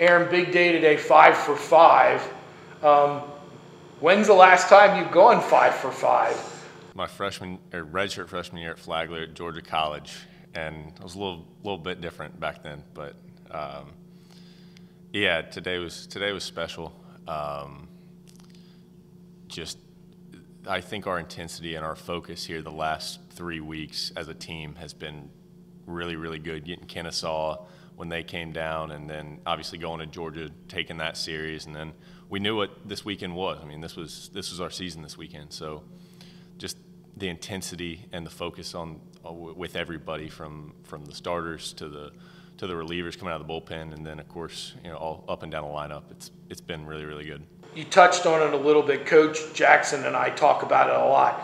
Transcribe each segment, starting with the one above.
Aaron, big day today, five for five. Um, when's the last time you've gone five for five? My freshman or redshirt freshman year at Flagler at Georgia College, and it was a little little bit different back then. But um, yeah, today was today was special. Um, just I think our intensity and our focus here the last three weeks as a team has been really, really good. Getting Kennesaw when they came down, and then obviously going to Georgia, taking that series, and then we knew what this weekend was. I mean, this was this was our season this weekend. So, just the intensity and the focus on uh, with everybody from from the starters to the to the relievers coming out of the bullpen, and then of course you know all up and down the lineup. It's it's been really really good. You touched on it a little bit. Coach Jackson and I talk about it a lot.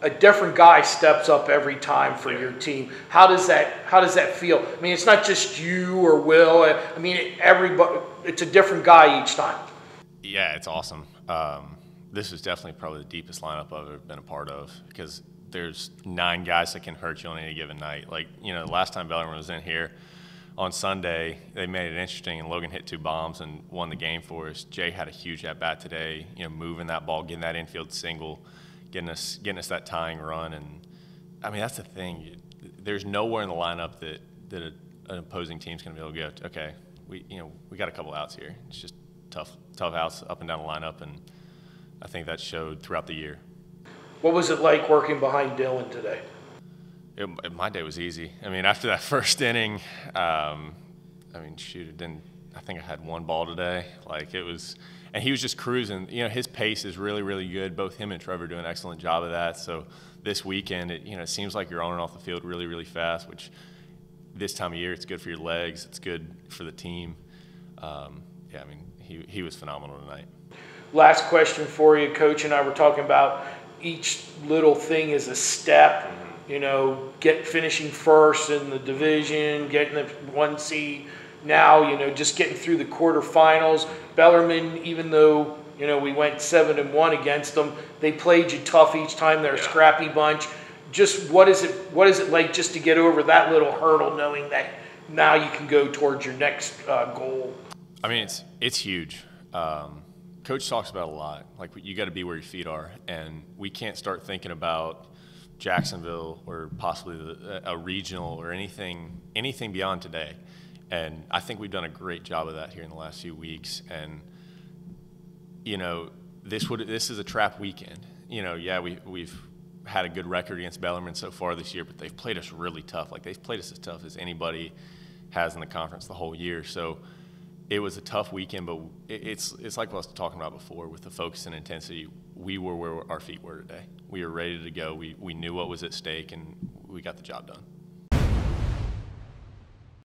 A different guy steps up every time for your team. How does that how does that feel? I mean, it's not just you or Will. I mean, everybody. It's a different guy each time. Yeah, it's awesome. Um, this is definitely probably the deepest lineup I've ever been a part of because there's nine guys that can hurt you on any given night. Like you know, the last time Bellarmine was in here on Sunday, they made it interesting, and Logan hit two bombs and won the game for us. Jay had a huge at bat today. You know, moving that ball, getting that infield single getting us getting us that tying run. And I mean, that's the thing. There's nowhere in the lineup that that a, an opposing team's going to be able to go. Okay, we you know we got a couple outs here. It's just tough tough outs up and down the lineup, and I think that showed throughout the year. What was it like working behind Dylan today? It, my day was easy. I mean, after that first inning, um, I mean, shoot, it didn't. I think I had one ball today. Like it was and he was just cruising. You know, his pace is really, really good. Both him and Trevor do an excellent job of that. So this weekend, it you know, it seems like you're on and off the field really, really fast. Which this time of year, it's good for your legs. It's good for the team. Um, yeah, I mean, he he was phenomenal tonight. Last question for you, Coach and I were talking about each little thing is a step. Mm-hmm. You know, get finishing first in the division, getting the one seed now, you know, just getting through the quarterfinals. Bellarmine, even though you know we went seven and one against them, they played you tough each time. They're a scrappy bunch. Just what is it? What is it like just to get over that little hurdle, knowing that now you can go towards your next uh, goal? I mean, it's it's huge. Um, Coach talks about a lot. Like you got to be where your feet are, and we can't start thinking about Jacksonville or possibly the, a regional or anything anything beyond today. And I think we've done a great job of that here in the last few weeks. And, you know, this would this is a trap weekend. You know, yeah, we, we've had a good record against Bellarmine so far this year, but they've played us really tough. Like they've played us as tough as anybody has in the conference the whole year. So it was a tough weekend, but it's it's like what I was talking about before with the focus and intensity. We were where our feet were today. We were ready to go. We we knew what was at stake, and we got the job done.